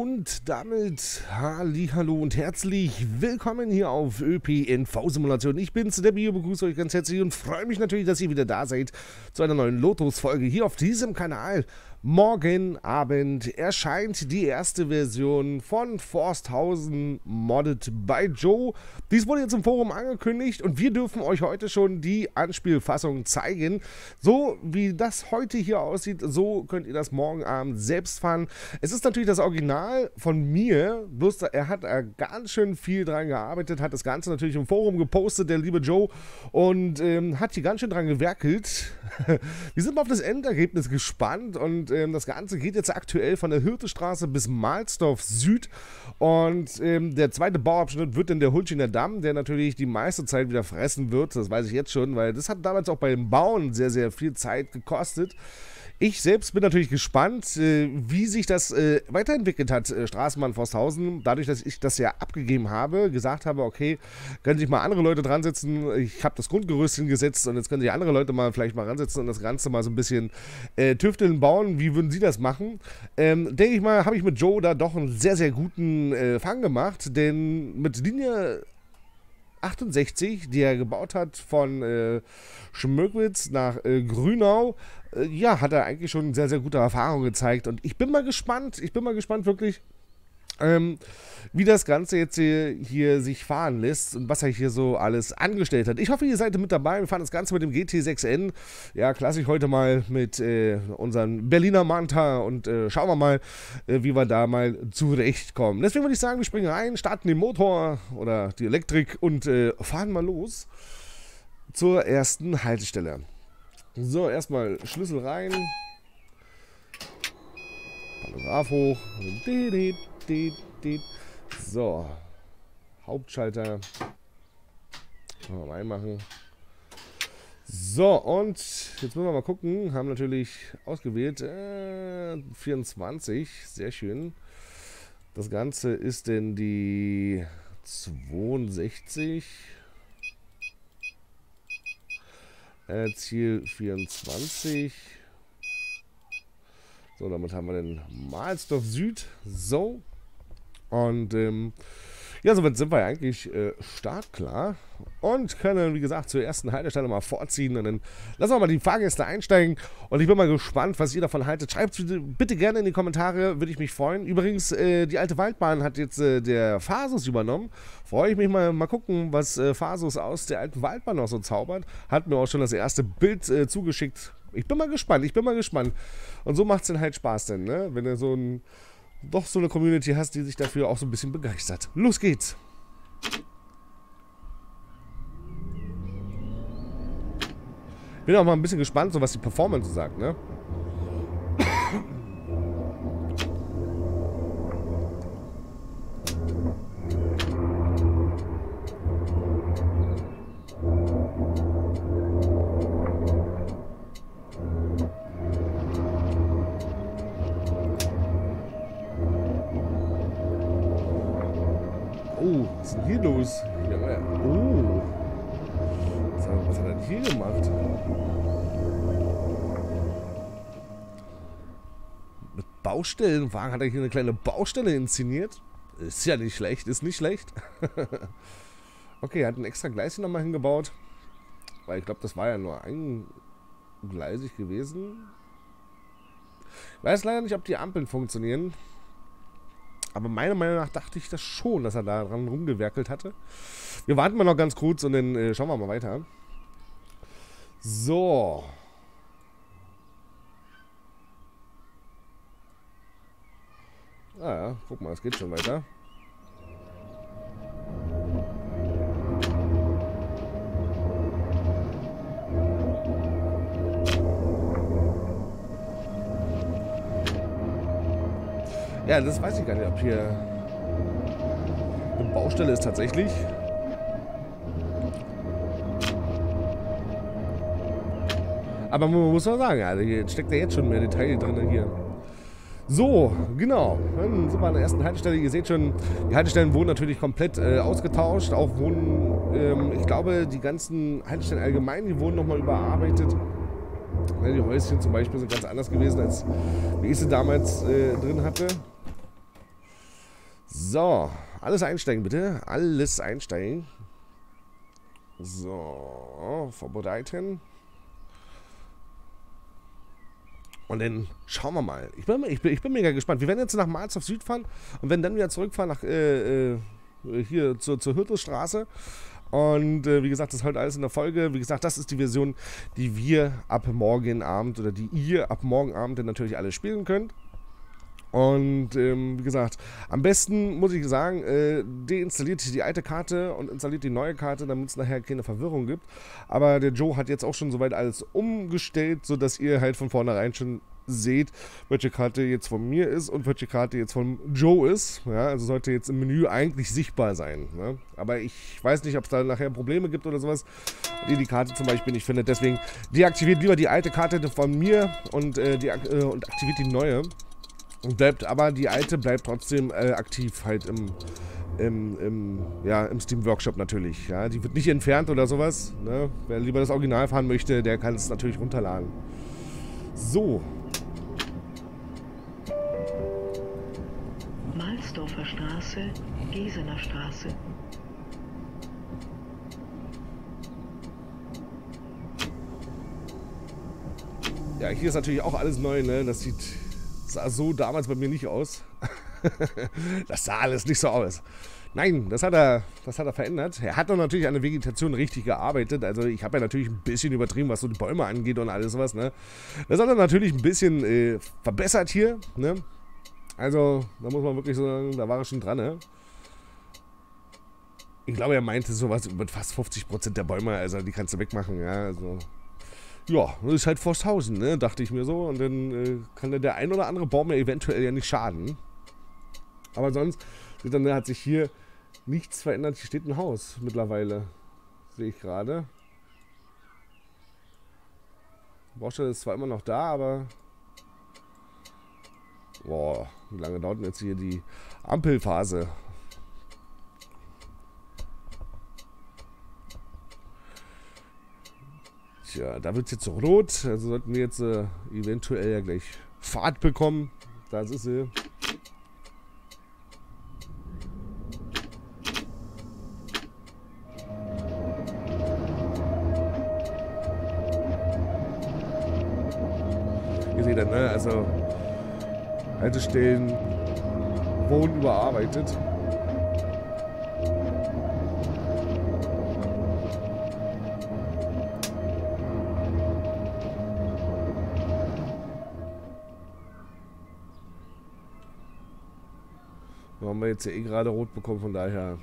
Und damit hallo und herzlich willkommen hier auf ÖPNV Simulation. Ich bin's, der Bio, begrüße euch ganz herzlich und freue mich natürlich, dass ihr wieder da seid zu einer neuen Lotus-Folge hier auf diesem Kanal. Morgen Abend erscheint die erste Version von Forsthausen Modded by Joe. Dies wurde jetzt im Forum angekündigt und wir dürfen euch heute schon die Anspielfassung zeigen. So wie das heute hier aussieht, so könnt ihr das morgen Abend selbst fahren. Es ist natürlich das Original von mir, bloß er hat ganz schön viel dran gearbeitet, hat das Ganze natürlich im Forum gepostet, der liebe Joe, und ähm, hat hier ganz schön dran gewerkelt. wir sind mal auf das Endergebnis gespannt und ähm, das Ganze geht jetzt aktuell von der Hirtestraße bis Mahlsdorf Süd. Und ähm, der zweite Bauabschnitt wird dann der Hulchiner Damm, der natürlich die meiste Zeit wieder fressen wird. Das weiß ich jetzt schon, weil das hat damals auch beim Bauen sehr, sehr viel Zeit gekostet. Ich selbst bin natürlich gespannt, äh, wie sich das äh, weiterentwickelt hat, äh, Straßenbahn Forsthausen. Dadurch, dass ich das ja abgegeben habe, gesagt habe, okay, können sich mal andere Leute dran setzen. Ich habe das Grundgerüst hingesetzt und jetzt können sich andere Leute mal vielleicht mal ransetzen und das Ganze mal so ein bisschen äh, tüfteln, bauen. Wie würden Sie das machen? Ähm, Denke ich mal, habe ich mit Joe da doch einen sehr, sehr guten äh, Fang gemacht, denn mit Linie 68, die er gebaut hat von äh, Schmöckwitz nach äh, Grünau, ja, hat er eigentlich schon sehr, sehr gute Erfahrungen gezeigt. Und ich bin mal gespannt, ich bin mal gespannt wirklich, ähm, wie das Ganze jetzt hier, hier, sich fahren lässt und was er hier so alles angestellt hat. Ich hoffe, ihr seid mit dabei. Wir fahren das Ganze mit dem GT6N. Ja, klassisch heute mal mit äh, unserem Berliner Manta und äh, schauen wir mal, äh, wie wir da mal zurechtkommen. Deswegen würde ich sagen, wir springen rein, starten den Motor oder die Elektrik und äh, fahren mal los zur ersten Haltestelle. So, erstmal Schlüssel rein. Paragraph hoch. So. Hauptschalter. Mal einmachen. So, und jetzt müssen wir mal gucken. Haben natürlich ausgewählt. Äh, 24. Sehr schön. Das Ganze ist denn die 62. Äh, Ziel 24. So, damit haben wir den Mahlsdorf Süd. So. Und ähm, ja, somit sind wir eigentlich äh, startklar und können, wie gesagt, zur ersten Haltestelle mal vorziehen. Und dann lassen wir mal die Fahrgäste einsteigen. Und ich bin mal gespannt, was ihr davon haltet. Schreibt bitte, bitte gerne in die Kommentare, würde ich mich freuen. Übrigens, äh, die alte Waldbahn hat jetzt äh, der Fasus übernommen. Freue ich mich mal, mal gucken, was äh, Fasus aus der alten Waldbahn noch so zaubert. Hat mir auch schon das erste Bild äh, zugeschickt. Ich bin mal gespannt, ich bin mal gespannt. Und so macht es dann halt Spaß, denn, ne? wenn du so ein doch so eine Community hast, die sich dafür auch so ein bisschen begeistert. Los geht's! Bin auch mal ein bisschen gespannt, so was die Performance sagt, ne? Was ist denn hier los? Oh. Was hat, was hat er denn hier gemacht? Mit Baustellenwagen hat er hier eine kleine Baustelle inszeniert. Ist ja nicht schlecht, ist nicht schlecht. okay, er hat ein extra Gleis hier nochmal hingebaut. Weil ich glaube, das war ja nur eingleisig gewesen. Ich weiß leider nicht, ob die Ampeln funktionieren. Aber meiner Meinung nach dachte ich das schon, dass er da dran rumgewerkelt hatte. Wir warten mal noch ganz kurz und dann äh, schauen wir mal weiter. So. Ah ja, guck mal, es geht schon weiter. Ja, das weiß ich gar nicht, ob hier eine Baustelle ist tatsächlich. Aber man muss mal sagen, also hier steckt ja jetzt schon mehr Detail drin hier. So, genau. Dann sind wir an der ersten Haltestelle. Ihr seht schon, die Haltestellen wurden natürlich komplett äh, ausgetauscht. Auch wurden, ähm, ich glaube, die ganzen Haltestellen allgemein, die wurden nochmal überarbeitet. Die Häuschen zum Beispiel sind ganz anders gewesen, als wie ich sie damals äh, drin hatte. So, alles einsteigen bitte. Alles einsteigen. So, vorbereiten. Und dann schauen wir mal. Ich bin, ich bin, ich bin mega gespannt. Wir werden jetzt nach Mainz auf Süd fahren und wenn dann wieder zurückfahren nach äh, äh, hier zur, zur Hürtelstraße. Und äh, wie gesagt, das ist heute alles in der Folge. Wie gesagt, das ist die Version, die wir ab morgen Abend oder die ihr ab morgen Abend dann natürlich alle spielen könnt. Und ähm, wie gesagt, am besten muss ich sagen, äh, deinstalliert die alte Karte und installiert die neue Karte, damit es nachher keine Verwirrung gibt. Aber der Joe hat jetzt auch schon soweit alles umgestellt, sodass ihr halt von vornherein schon seht, welche Karte jetzt von mir ist und welche Karte jetzt von Joe ist. Ja, also sollte jetzt im Menü eigentlich sichtbar sein. Ne? Aber ich weiß nicht, ob es da nachher Probleme gibt oder sowas. Und ihr die Karte zum Beispiel nicht findet. Deswegen deaktiviert lieber die alte Karte von mir und, äh, die, äh, und aktiviert die neue. Und bleibt, aber die alte bleibt trotzdem äh, aktiv halt im, im, im, ja, im Steam Workshop natürlich. Ja. Die wird nicht entfernt oder sowas. Ne? Wer lieber das Original fahren möchte, der kann es natürlich runterladen. So. Malsdorfer Straße, Giesener Straße. Ja, hier ist natürlich auch alles neu, ne? Das sieht sah so damals bei mir nicht aus. das sah alles nicht so aus. Nein, das hat er, das hat er verändert. Er hat dann natürlich an der Vegetation richtig gearbeitet. Also ich habe ja natürlich ein bisschen übertrieben, was so die Bäume angeht und alles was. Ne? Das hat er natürlich ein bisschen äh, verbessert hier. Ne? Also da muss man wirklich sagen, da war er schon dran. Ne? Ich glaube, er meinte sowas mit fast 50% der Bäume. Also die kannst du wegmachen. Ja, also ja, das ist halt Forsthausen, ne? dachte ich mir so. Und dann äh, kann der ein oder andere Baum ja eventuell ja nicht schaden. Aber sonst dann, hat sich hier nichts verändert. Hier steht ein Haus mittlerweile. Sehe ich gerade. Die Baustelle ist zwar immer noch da, aber... Boah, wie lange dauert denn jetzt hier die Ampelphase? Tja, da wird es jetzt rot. Also sollten wir jetzt äh, eventuell ja gleich Fahrt bekommen. Da ist sie. Ihr seht dann, ne? Also Haltestellen wurden überarbeitet. Jetzt ja eh gerade rot bekommen, von daher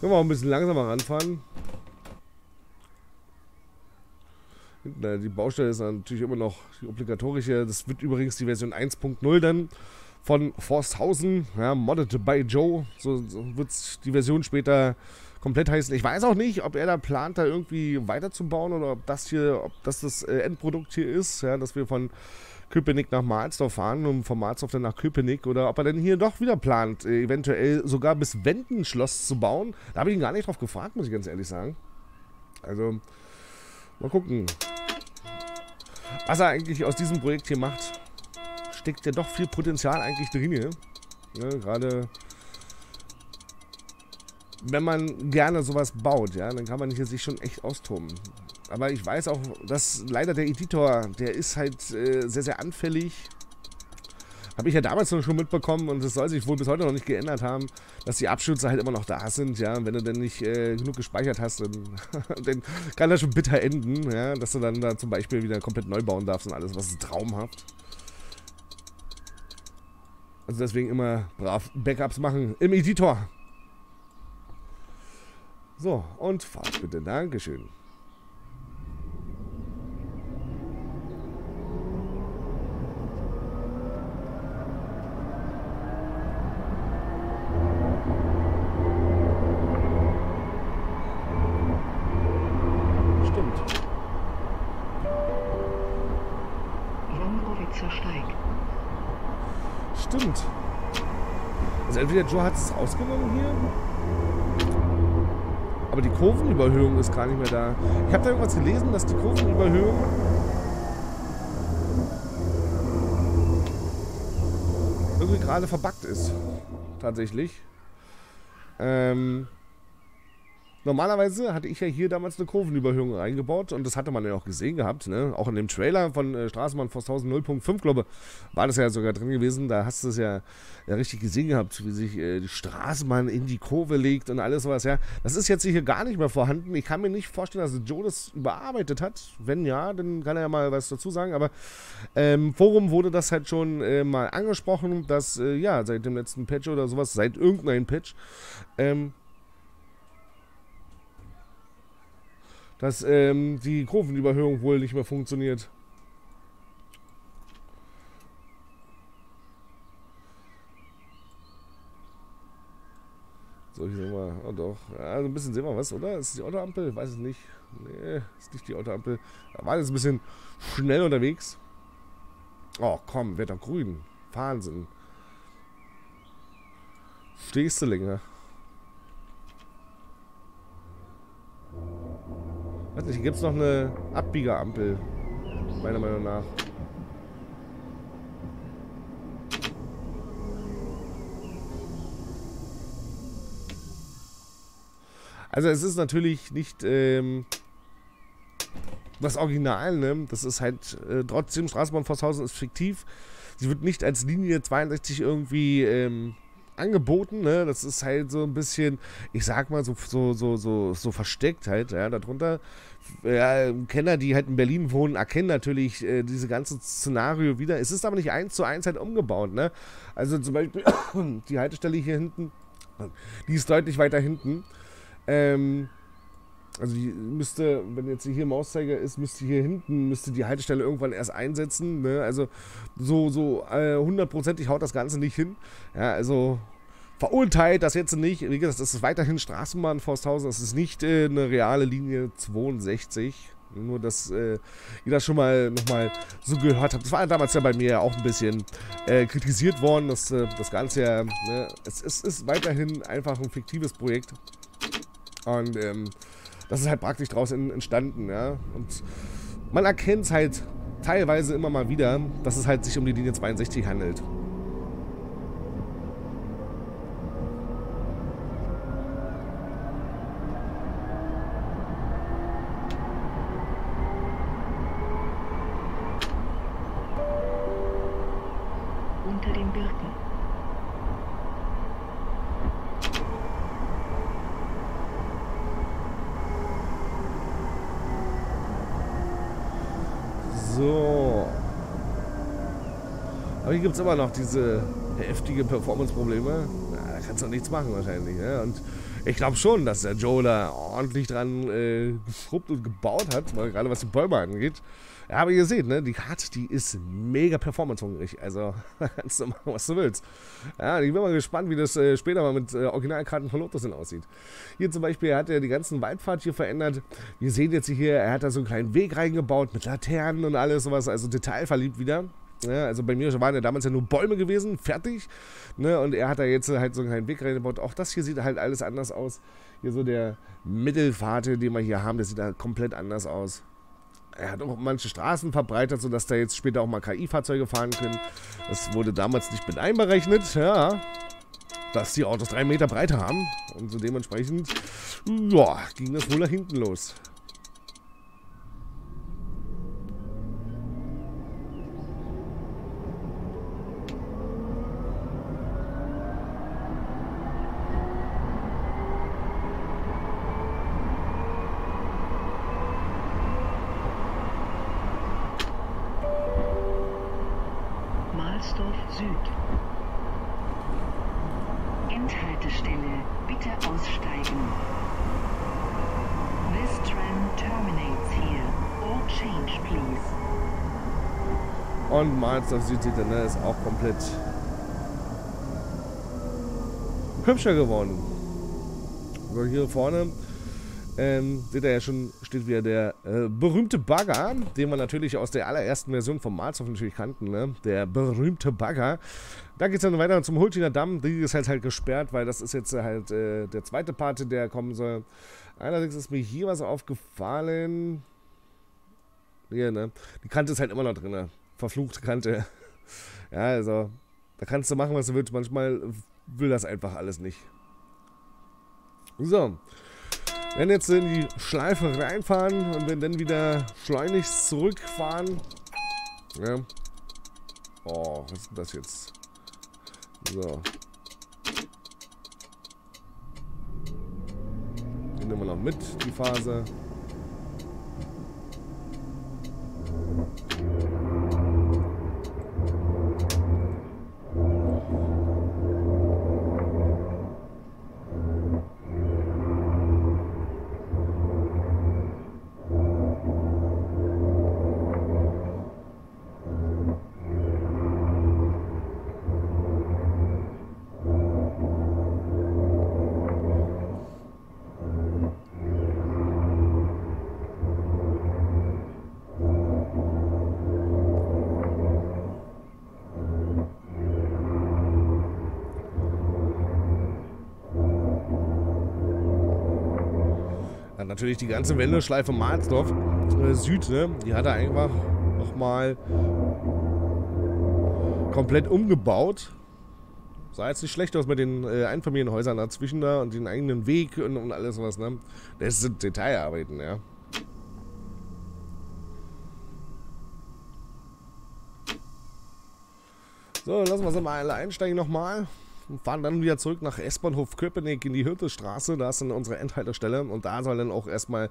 können wir auch ein bisschen langsamer ranfahren. Die Baustelle ist natürlich immer noch die obligatorische. Das wird übrigens die Version 1.0 dann von Forsthausen, ja, modded by Joe. So, so wird die Version später komplett heißen. Ich weiß auch nicht, ob er da plant, da irgendwie weiterzubauen oder ob das hier, ob das das äh, Endprodukt hier ist, ja, dass wir von Köpenick nach Marsdorf fahren und von Marsdorf dann nach Köpenick oder ob er denn hier doch wieder plant, äh, eventuell sogar bis Wendenschloss zu bauen. Da habe ich ihn gar nicht drauf gefragt, muss ich ganz ehrlich sagen. Also, mal gucken. Was er eigentlich aus diesem Projekt hier macht, steckt ja doch viel Potenzial eigentlich drin. Ja, Gerade wenn man gerne sowas baut, ja, dann kann man hier sich schon echt austoben. Aber ich weiß auch, dass leider der Editor, der ist halt äh, sehr, sehr anfällig. Habe ich ja damals schon mitbekommen und es soll sich wohl bis heute noch nicht geändert haben, dass die Abstürze halt immer noch da sind, ja. Und wenn du dann nicht äh, genug gespeichert hast, dann, dann, kann das schon bitter enden, ja. Dass du dann da zum Beispiel wieder komplett neu bauen darfst und alles, was ist traumhaft. Also deswegen immer brav Backups machen im Editor. So, und Fahrt bitte. Dankeschön. Joe hat es rausgenommen hier. Aber die Kurvenüberhöhung ist gar nicht mehr da. Ich habe da irgendwas gelesen, dass die Kurvenüberhöhung irgendwie gerade verbuggt ist. Tatsächlich. Ähm, Normalerweise hatte ich ja hier damals eine Kurvenüberhöhung eingebaut und das hatte man ja auch gesehen gehabt. Ne? Auch in dem Trailer von äh, Straßenbahn Forsthausen 0.5, glaube war das ja sogar drin gewesen. Da hast du es ja, ja richtig gesehen gehabt, wie sich äh, die Straßenbahn in die Kurve legt und alles sowas. Ja, das ist jetzt hier gar nicht mehr vorhanden. Ich kann mir nicht vorstellen, dass Joe das überarbeitet hat. Wenn ja, dann kann er ja mal was dazu sagen. Aber im ähm, Forum wurde das halt schon äh, mal angesprochen, dass äh, ja seit dem letzten Patch oder sowas, seit irgendeinem Patch, ähm, dass ähm, die Kurvenüberhöhung wohl nicht mehr funktioniert. So, hier sehen wir, oh doch, ja, so ein bisschen sehen wir was, oder? Ist es die Autoampel? Weiß es nicht. Nee, ist nicht die Autoampel. Da war jetzt ein bisschen schnell unterwegs. Oh, komm, wird doch grün. Wahnsinn. Stehst du länger? Weiß nicht, hier gibt es noch eine Abbiegerampel. Meiner Meinung nach. Also es ist natürlich nicht ähm, das Original, ne? Das ist halt äh, trotzdem Straßenbahn Forshausen ist fiktiv. Sie wird nicht als Linie 62 irgendwie ähm, angeboten, ne? Das ist halt so ein bisschen, ich sag mal, so, so, so, so, so versteckt halt, ja, darunter. Ja, Kenner, die halt in Berlin wohnen, erkennen natürlich äh, diese ganze Szenario wieder. Es ist aber nicht eins zu eins halt umgebaut, ne? Also zum Beispiel die Haltestelle hier hinten, die ist deutlich weiter hinten. Ähm, also die müsste, wenn jetzt hier Mauszeiger ist, müsste hier hinten, müsste die Haltestelle irgendwann erst einsetzen. Ne? Also so, so äh, hundertprozentig haut das Ganze nicht hin. Ja, also verurteilt das jetzt nicht. Wie gesagt, das ist weiterhin Straßenbahn Forsthausen. Das ist nicht äh, eine reale Linie 62. Nur, dass äh, ihr das schon mal nochmal so gehört habt. Das war damals ja bei mir auch ein bisschen äh, kritisiert worden, dass äh, das Ganze ja, ne, es, es, ist weiterhin einfach ein fiktives Projekt. Und ähm, das ist halt praktisch daraus entstanden, ja. Und man erkennt es halt teilweise immer mal wieder, dass es halt sich um die Linie 62 handelt. Aber hier gibt es immer noch diese heftige Performance-Probleme. Da kannst du nichts machen wahrscheinlich. Ne? Und ich glaube schon, dass der Joe da ordentlich dran äh, geschrubbt und gebaut hat, gerade was die Bäume angeht. Ja, aber ihr seht, ne, die Karte, die ist mega performance-hungrig. Also kannst du machen, was du willst. Ja, ich bin mal gespannt, wie das äh, später mal mit äh, Originalkarten von Lotus aussieht. Hier zum Beispiel hat er die ganzen Waldpfad hier verändert. Wir sehen jetzt hier, er hat da so einen kleinen Weg reingebaut mit Laternen und alles sowas. Also detailverliebt wieder. Ja, also bei mir waren ja damals ja nur Bäume gewesen, fertig. Ne, und er hat da jetzt halt so einen kleinen Weg reingebaut. Auch das hier sieht halt alles anders aus. Hier so der Mittelpfad, den wir hier haben, der sieht halt komplett anders aus. Er hat auch manche Straßen verbreitert, sodass da jetzt später auch mal KI-Fahrzeuge fahren können. Das wurde damals nicht mit einberechnet, ja. Dass die Autos drei Meter Breite haben. Und so dementsprechend, ja, ging das wohl nach hinten los. Süd. Endhaltestelle, bitte aussteigen. This tram terminates here. All change, please. Und Marsdorf Südseite, ne, ist auch komplett hübscher geworden. So, hier vorne ähm, seht ihr ja schon, steht wieder der äh, berühmte Bagger, den wir natürlich aus der allerersten Version vom Marzhof natürlich kannten, ne? Der berühmte Bagger. Da geht es dann weiter zum Hultiner Damm. Die ist halt halt gesperrt, weil das ist jetzt halt äh, der zweite Part, der kommen soll. Allerdings ist mir hier was aufgefallen. Hier, ne? Die Kante ist halt immer noch drin. Verfluchte Kante. ja, also Da kannst du machen, was du willst. Manchmal will das einfach alles nicht. So. Wenn jetzt in die Schleife reinfahren und wenn dann wieder schleunigst zurückfahren. Ja. Oh, was ist denn das jetzt? So. Die nehmen wir noch mit, die Phase. Natürlich die ganze Wendeschleife Marsdorf äh, Süd, ne? Die hat er einfach nochmal komplett umgebaut. Sah jetzt nicht schlecht aus mit den äh, Einfamilienhäusern dazwischen da und den eigenen Weg und, und alles was, ne? Das sind Detailarbeiten, ja. So, lassen wir sie mal alle einsteigen nochmal fahren dann wieder zurück nach S-Bahnhof Köpenick in die Hirtestraße. Da ist dann unsere Endhalterstelle und da soll dann auch erstmal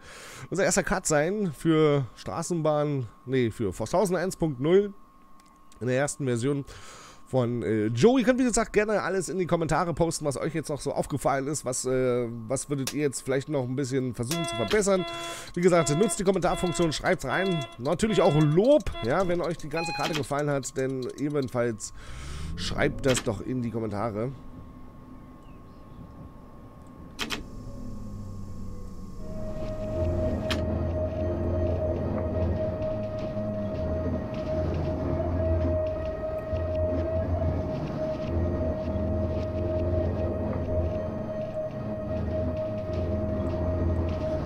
unser erster Cut sein für Straßenbahn, nee, für Forsthausen 1.0 in der ersten Version von äh, Joe. Ihr könnt, wie gesagt, gerne alles in die Kommentare posten, was euch jetzt noch so aufgefallen ist. Was, äh, was würdet ihr jetzt vielleicht noch ein bisschen versuchen zu verbessern? Wie gesagt, nutzt die Kommentarfunktion, schreibt rein. Natürlich auch Lob, ja, wenn euch die ganze Karte gefallen hat, denn ebenfalls Schreibt das doch in die Kommentare.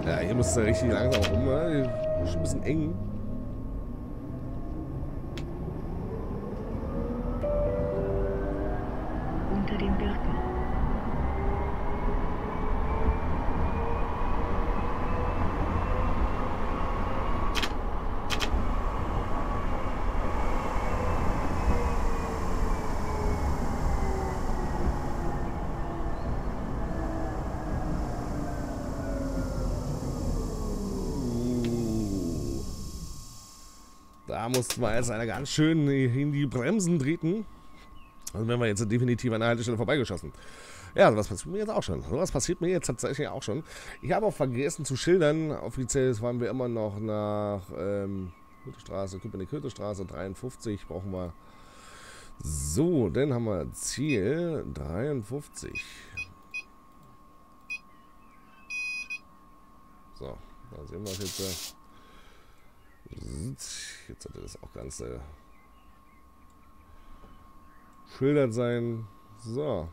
Ja, hier muss es ja richtig langsam rum. Ne? Ist ein bisschen eng. Da mussten wir jetzt einer ganz schön in die Bremsen treten. Also wenn wir jetzt definitiv an der Haltestelle vorbeigeschossen. Ja, was passiert mir jetzt auch schon. Was passiert mir jetzt tatsächlich auch schon. Ich habe auch vergessen zu schildern. Offiziell waren wir immer noch nach ähm, Hüttestraße, Köpenick-Hüttestraße 53 brauchen wir. So, dann haben wir Ziel 53. So, da sehen wir es jetzt. Jetzt sollte das auch Ganze schildert sein. So.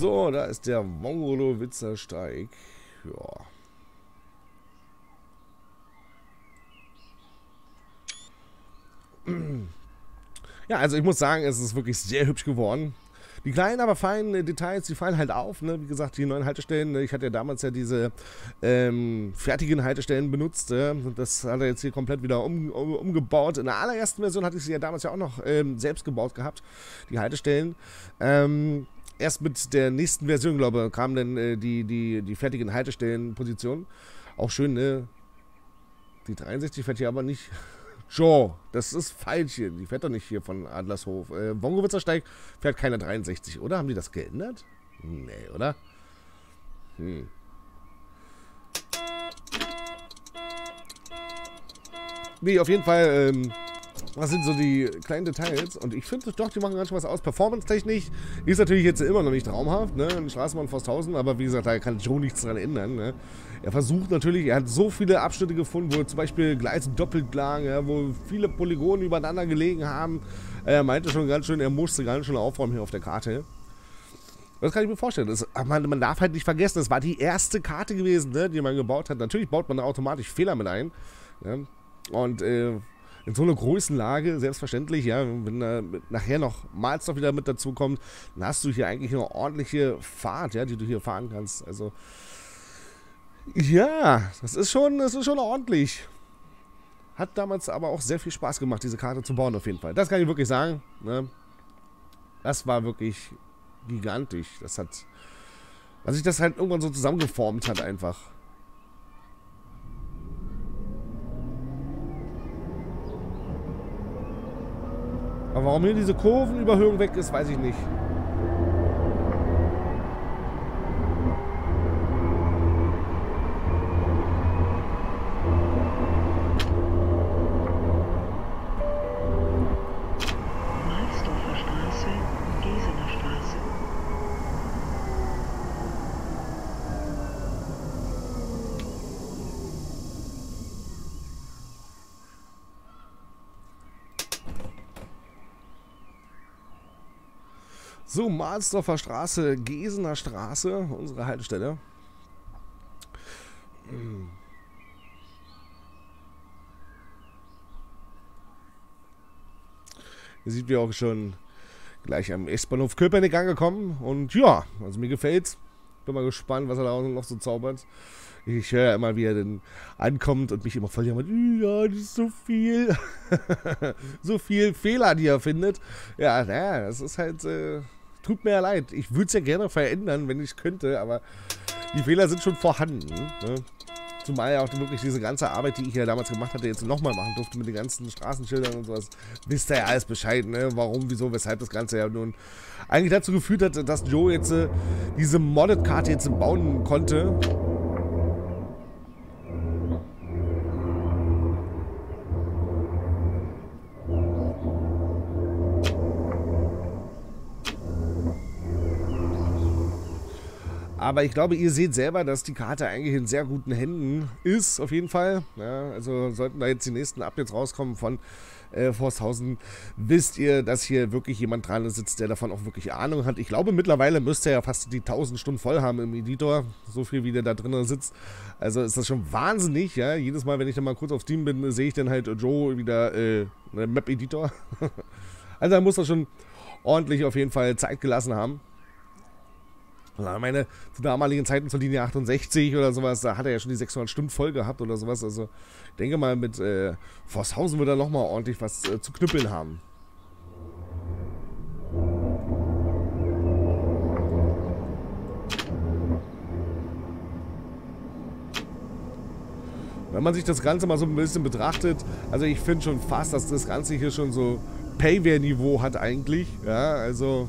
So, da ist der Mongolowitzer Steig. Ja. Ja, also ich muss sagen, es ist wirklich sehr hübsch geworden. Die kleinen, aber feinen Details, die fallen halt auf. Ne? Wie gesagt, die neuen Haltestellen, ne? ich hatte ja damals ja diese ähm, fertigen Haltestellen benutzt. Äh? Das hat er jetzt hier komplett wieder um, um, umgebaut. In der allerersten Version hatte ich sie ja damals ja auch noch ähm, selbst gebaut gehabt, die Haltestellen. Ähm, erst mit der nächsten Version, glaube ich, kamen dann äh, die, die, die fertigen Haltestellenpositionen. Auch schön, ne? Die 63 fährt hier aber nicht Jo, das ist falsch hier. Die fährt doch nicht hier von Adlershof. Äh, Wongowitzer Steig fährt keine 63, oder? Haben die das geändert? Nee, oder? Hm. Nee, auf jeden Fall, ähm, was sind so die kleinen Details? Und ich finde doch, die machen ganz schön was aus. Performance-technisch ist natürlich jetzt immer noch nicht traumhaft, ne? Ein Straßenbahn Forsthausen, aber wie gesagt, da kann Joe nichts dran ändern, ne? Er versucht natürlich, er hat so viele Abschnitte gefunden, wo zum Beispiel Gleise doppelt lagen, ja, wo viele Polygone übereinander gelegen haben. Er meinte schon ganz schön, er musste ganz schön aufräumen hier auf der Karte. Das kann ich mir vorstellen. Das, man, man, darf halt nicht vergessen, das war die erste Karte gewesen, ne, die man gebaut hat. Natürlich baut man da automatisch Fehler mit ein. Ne? Und äh, in so einer Größenlage, selbstverständlich, ja, wenn äh, nachher noch Malstoff wieder mit dazu kommt, dann hast du hier eigentlich eine ordentliche Fahrt, ja, die du hier fahren kannst. Also, ja, das ist schon, das ist schon ordentlich. Hat damals aber auch sehr viel Spaß gemacht, diese Karte zu bauen, auf jeden Fall. Das kann ich wirklich sagen. Ne? Das war wirklich gigantisch. Das hat. Dass sich das halt irgendwann so zusammengeformt hat, einfach. Aber warum hier diese Kurvenüberhöhung weg ist, weiß ich nicht. Malsdorfer Straße, Gesener Straße. So, Mahlsdorfer Straße, Gesener Straße, unsere Haltestelle. Hier sind wir auch schon gleich am S-Bahnhof Köpenick angekommen. Und ja, also mir gefällt's. Bin mal gespannt, was er da noch so zaubert. Ich höre ja immer, wie er denn ankommt und mich immer voll jammert. Ja, das ist so viel. so viel Fehler, die er findet. Ja, naja, das ist halt. Äh, tut mir ja leid. Ich würde es ja gerne verändern, wenn ich könnte, aber die Fehler sind schon vorhanden. Ne? Zumal ja auch wirklich diese ganze Arbeit, die ich ja damals gemacht hatte, jetzt nochmal machen durfte mit den ganzen Straßenschildern und sowas. Wisst ihr ja alles Bescheid, ne? Warum, wieso, weshalb das Ganze ja nun eigentlich dazu geführt hat, dass Joe jetzt äh, diese Modded-Karte jetzt bauen konnte. Aber ich glaube, ihr seht selber, dass die Karte eigentlich in sehr guten Händen ist, auf jeden Fall. Ja, also sollten da jetzt die nächsten Updates rauskommen von äh, Forsthausen, wisst ihr, dass hier wirklich jemand dran sitzt, der davon auch wirklich Ahnung hat. Ich glaube, mittlerweile müsste er ja fast die 1000 Stunden voll haben im Editor, so viel wie der da drin sitzt. Also ist das schon wahnsinnig, ja. Jedes Mal, wenn ich dann mal kurz auf Steam bin, sehe ich dann halt Joe wieder äh, Map-Editor. also da muss er schon ordentlich auf jeden Fall Zeit gelassen haben. Ich meine, zu damaligen Zeiten zur Linie 68 oder sowas, da hat er ja schon die 600 Stunden voll gehabt oder sowas. Also, ich denke mal, mit äh, Forshausen wird er nochmal ordentlich was äh, zu knüppeln haben. Wenn man sich das Ganze mal so ein bisschen betrachtet, also ich finde schon fast, dass das Ganze hier schon so Payware-Niveau hat eigentlich. Ja, also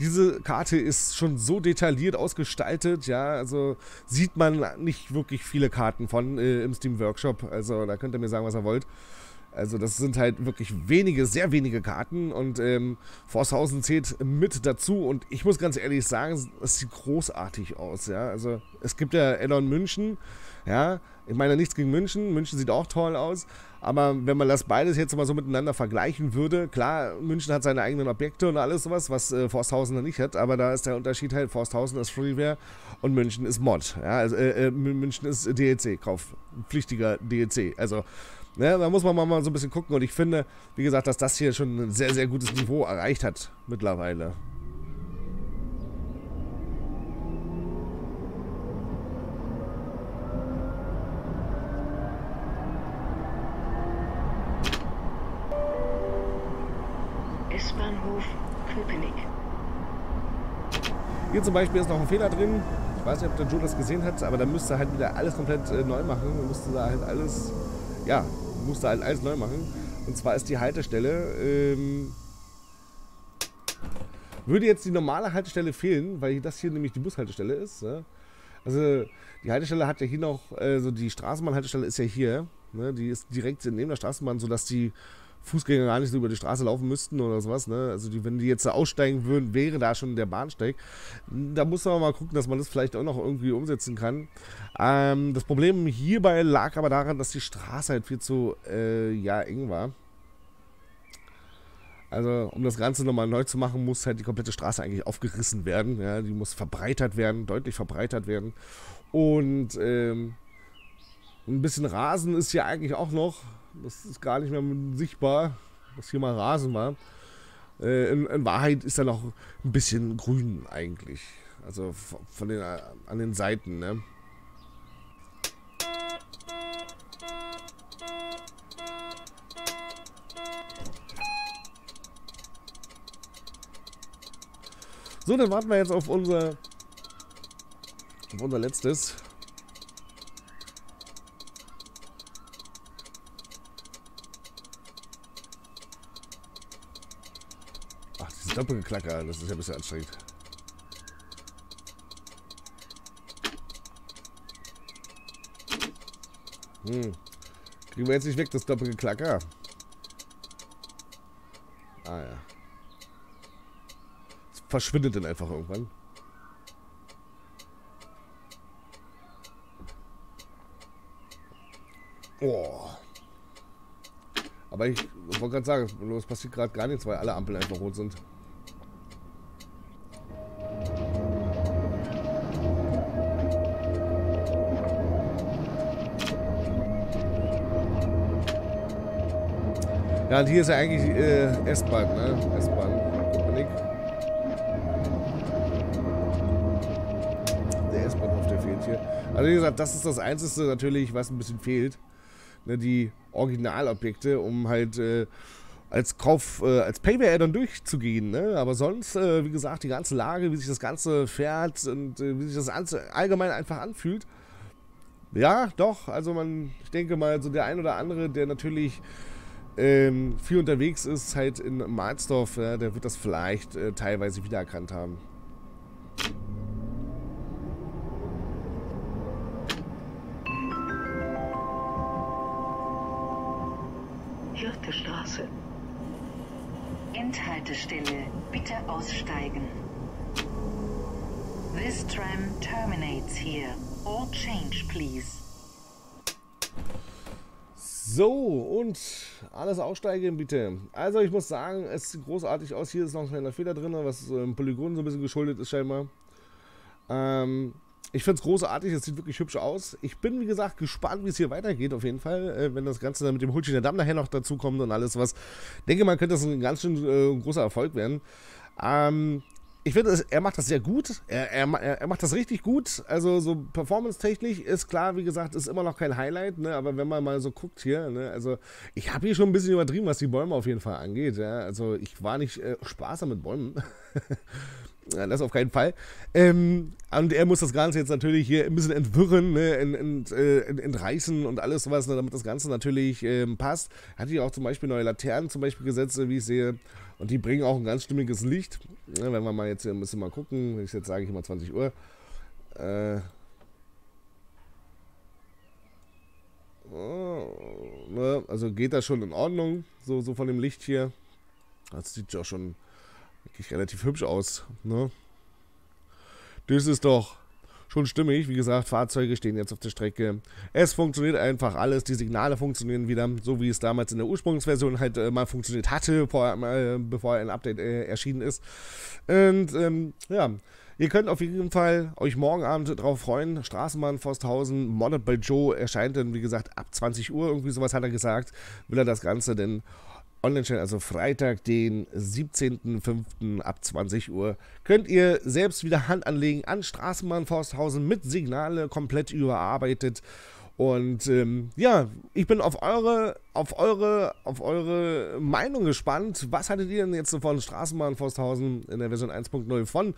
diese Karte ist schon so detailliert ausgestaltet, ja, also sieht man nicht wirklich viele Karten von äh, im Steam Workshop. Also da könnt ihr mir sagen, was ihr wollt. Also das sind halt wirklich wenige, sehr wenige Karten und ähm, Forshausen zählt mit dazu und ich muss ganz ehrlich sagen, es sieht großartig aus, ja. Also es gibt ja Elon München, ja. Ich meine nichts gegen München, München sieht auch toll aus, aber wenn man das beides jetzt mal so miteinander vergleichen würde, klar, München hat seine eigenen Objekte und alles sowas, was äh, Forsthausen noch nicht hat, aber da ist der Unterschied halt, Forsthausen ist Freeware und München ist Mod, ja. Also äh, äh, München ist DLC, Kauf, pflichtiger DLC, also Ne, da muss man mal so ein bisschen gucken. Und ich finde, wie gesagt, dass das hier schon ein sehr, sehr gutes Niveau erreicht hat mittlerweile. S-Bahnhof Köpenick. Hier zum Beispiel ist noch ein Fehler drin. Ich weiß nicht, ob der Joe das gesehen hat, aber da müsste halt wieder alles komplett äh, neu machen. Da müsste da halt alles ja, musste halt alles neu machen. Und zwar ist die Haltestelle, ähm, würde jetzt die normale Haltestelle fehlen, weil das hier nämlich die Bushaltestelle ist. Ja? Also die Haltestelle hat ja hier noch, also die Straßenbahnhaltestelle ist ja hier. Ne? Die ist direkt neben der Straßenbahn, sodass die Fußgänger gar nicht so über die Straße laufen müssten oder sowas. Ne? Also die, wenn die jetzt da aussteigen würden, wäre da schon der Bahnsteig. Da muss man mal gucken, dass man das vielleicht auch noch irgendwie umsetzen kann. Ähm, das Problem hierbei lag aber daran, dass die Straße halt viel zu äh, ja, eng war. Also, um das Ganze nochmal neu zu machen, muss halt die komplette Straße eigentlich aufgerissen werden. Ja, die muss verbreitert werden, deutlich verbreitert werden. Und ähm, ein bisschen Rasen ist hier eigentlich auch noch. Das ist gar nicht mehr sichtbar, dass hier mal Rasen war. Äh, in, in, Wahrheit ist da noch ein bisschen grün eigentlich. Also von den, an den Seiten. Ne? So, dann warten wir jetzt auf unser, auf unser letztes. Doppelgeklacker, das ist ja ein bisschen anstrengend. Hm. Kriegen wir jetzt nicht weg, das Doppelgeklacker. Ah ja verschwindet dann einfach irgendwann. Oh. Aber ich wollte gerade sagen, es passiert gerade gar nichts, weil alle Ampeln einfach rot sind. Ja, hier ist ja eigentlich äh, S-Bahn, ne? S-Bahn. Also wie gesagt, das ist das Einzige natürlich, was ein bisschen fehlt. Ne, die Originalobjekte, um halt äh, als Kauf, äh, als Payware-Add-on durchzugehen. Ne? Aber sonst, äh, wie gesagt, die ganze Lage, wie sich das Ganze fährt und äh, wie sich das allgemein einfach anfühlt. Ja, doch, also man, ich denke mal, so der ein oder andere, der natürlich ähm, viel unterwegs ist, halt in Marsdorf, ja, der wird das vielleicht äh, teilweise wiedererkannt haben. Straße. Endhaltestelle. Bitte aussteigen. This tram terminates here. All change, please. So, und alles aussteigen bitte. Also ich muss sagen, es sieht großartig aus. Hier ist noch ein kleiner Fehler drin, was im Polygon so ein bisschen geschuldet ist scheinbar. Ähm, ich finde es großartig, es sieht wirklich hübsch aus. Ich bin, wie gesagt, gespannt, wie es hier weitergeht, auf jeden Fall. Äh, wenn das Ganze dann mit dem Hulchiner Damm nachher noch dazu kommt und alles was. Denke mal, könnte das ein ganz schön äh, großer Erfolg werden. Ähm, ich finde, er macht das sehr gut. Er, er, er macht das richtig gut. Also, so performance-technisch ist klar, wie gesagt, ist immer noch kein Highlight. Ne? Aber wenn man mal so guckt hier, ne? also ich habe hier schon ein bisschen übertrieben, was die Bäume auf jeden Fall angeht. Ja? Also, ich war nicht äh, sparsam mit Bäumen. das auf keinen Fall. Ähm, und er muss das Ganze jetzt natürlich hier ein bisschen entwirren, ne, ent, ent, äh, entreißen und alles sowas, ne, damit das Ganze natürlich ähm, passt. Hat hier auch zum Beispiel neue Laternen zum Beispiel gesetzt, wie ich sehe. Und die bringen auch ein ganz stimmiges Licht. Ja, wenn wir mal jetzt ein bisschen mal gucken, ich jetzt sage, ich immer 20 Uhr. Äh, oh, ne, also geht das schon in Ordnung, so, so von dem Licht hier. Das sieht ja auch schon wirklich relativ hübsch aus. Ne? Das ist doch schon stimmig. Wie gesagt, Fahrzeuge stehen jetzt auf der Strecke. Es funktioniert einfach alles. Die Signale funktionieren wieder, so wie es damals in der Ursprungsversion halt äh, mal funktioniert hatte, bevor, äh, bevor ein Update äh, erschienen ist. Und ähm, ja, ihr könnt auf jeden Fall euch morgen Abend drauf freuen. Straßenbahn Forsthausen, Modded by Joe erscheint dann, wie gesagt, ab 20 Uhr. Irgendwie sowas hat er gesagt. Will er das Ganze denn online stellen, also Freitag, den 17.05. ab 20 Uhr, könnt ihr selbst wieder Hand anlegen an Straßenbahn Forsthausen mit Signale komplett überarbeitet Und ähm, ja, ich bin auf eure, auf eure, auf eure Meinung gespannt. Was hattet ihr denn jetzt von Straßenbahn Forsthausen in der Version 1.0 von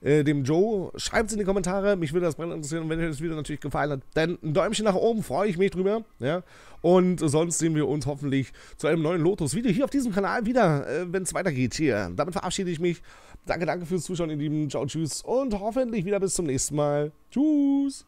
äh, dem Joe? Schreibt es in die Kommentare. Mich würde das brennend interessieren. Und wenn euch das Video natürlich gefallen hat, dann ein Däumchen nach oben, freue ich mich drüber. Ja? Und sonst sehen wir uns hoffentlich zu einem neuen Lotus-Video hier auf diesem Kanal wieder, äh, wenn es weitergeht hier. Damit verabschiede ich mich. Danke, danke fürs Zuschauen, ihr Lieben. Ciao, tschüss und hoffentlich wieder bis zum nächsten Mal. Tschüss.